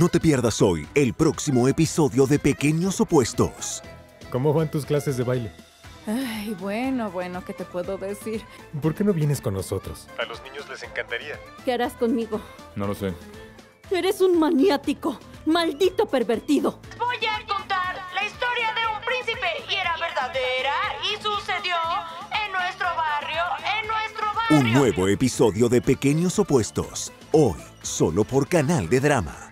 No te pierdas hoy el próximo episodio de Pequeños Opuestos. ¿Cómo van tus clases de baile? Ay, bueno, bueno, ¿qué te puedo decir? ¿Por qué no vienes con nosotros? A los niños les encantaría. ¿Qué harás conmigo? No lo sé. Eres un maniático, maldito pervertido. Voy a contar la historia de un príncipe y era verdadera y sucedió en nuestro barrio, en nuestro barrio. Un nuevo episodio de Pequeños Opuestos. Hoy, solo por Canal de Drama.